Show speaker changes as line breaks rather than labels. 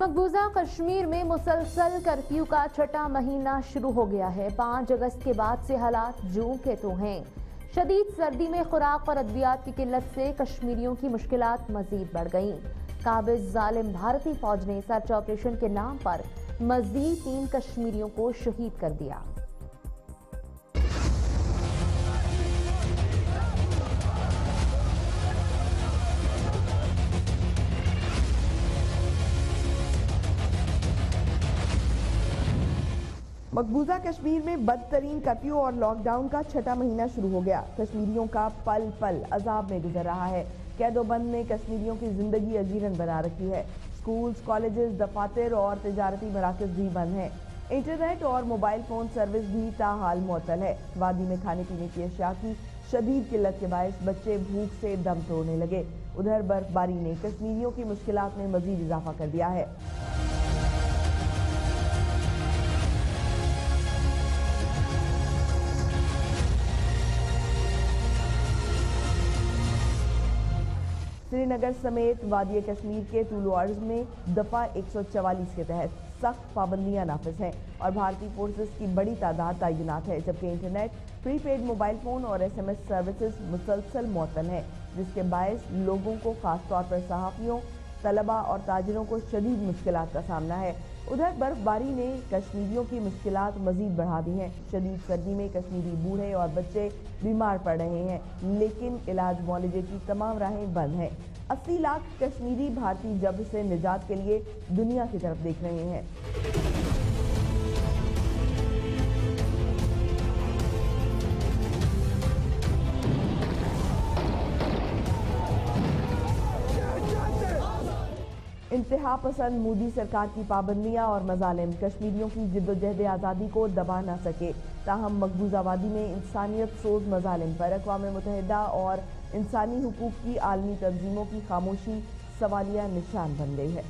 مقبوضہ کشمیر میں مسلسل کرفیو کا چھٹا مہینہ شروع ہو گیا ہے۔ پانچ اگست کے بعد سے حالات جوں کے تو ہیں۔ شدید سردی میں خوراک اور ادویات کی قلت سے کشمیریوں کی مشکلات مزید بڑھ گئیں۔ قابض ظالم بھارتی فوج نے سرچ آپریشن کے نام پر مزید تین کشمیریوں کو شہید کر دیا۔
مقبوضہ کشمیر میں بدترین کرفیو اور لاک ڈاؤن کا چھٹا مہینہ شروع ہو گیا۔ کشمیریوں کا پل پل عذاب میں گزر رہا ہے۔ قید و بند نے کشمیریوں کی زندگی عجیرن بنا رکھی ہے۔ سکولز، کالجز، دفاتر اور تجارتی مراکز بھی بند ہیں۔ انٹرنیٹ اور موبائل فون سروس بھی تاحال معطل ہے۔ وادی میں کھانے پینے کی اشیاء کی شدید قلت کے باعث بچے بھوک سے دم توڑنے لگے۔ ادھر برف باری نے کشمیریوں کی مشکلات میں مزید اضافہ کر دیا ہے۔ سری نگر سمیت وادی کشمیر کے طول عرض میں دفعہ ایک سو چوالیس کے تحت سخت پابندیاں نافذ ہیں اور بھارتی فورسز کی بڑی تعداد تعینات ہے جبکہ internet prepaid mobile phone اور ایس ایم ایس سروسز مسلسل معطل ہیں، جس کے باعث لوگوں کو خاص طور پر صحافیوں طلبہ اور تاجروں کو شدید مشکلات کا سامنا ہے۔ ادھر برف باری نے کشمیریوں کی مشکلات مزید بڑھا دی ہیں۔ شدید سردی میں کشمیری بوڑھے اور بچے بیمار پڑ رہے ہیں، لیکن علاج معالجے کی تمام راہیں بند ہیں۔ اسی لاکھ کشمیری بھارتی جب سے نجات کے لیے دنیا کی طرف دیکھ رہے ہیں۔ انتہا پسند مودی سرکار کی پابندیاں اور مظالم کشمیریوں کی جد و جہد آزادی کو دبا نہ سکے۔ تاہم، مقبوضہ وادی میں انسانیت سوز مظالم پر اقوام متحدہ اور انسانی حقوق کی عالمی تنظیموں کی خاموشی سوالیہ نشان بن گئی ہے۔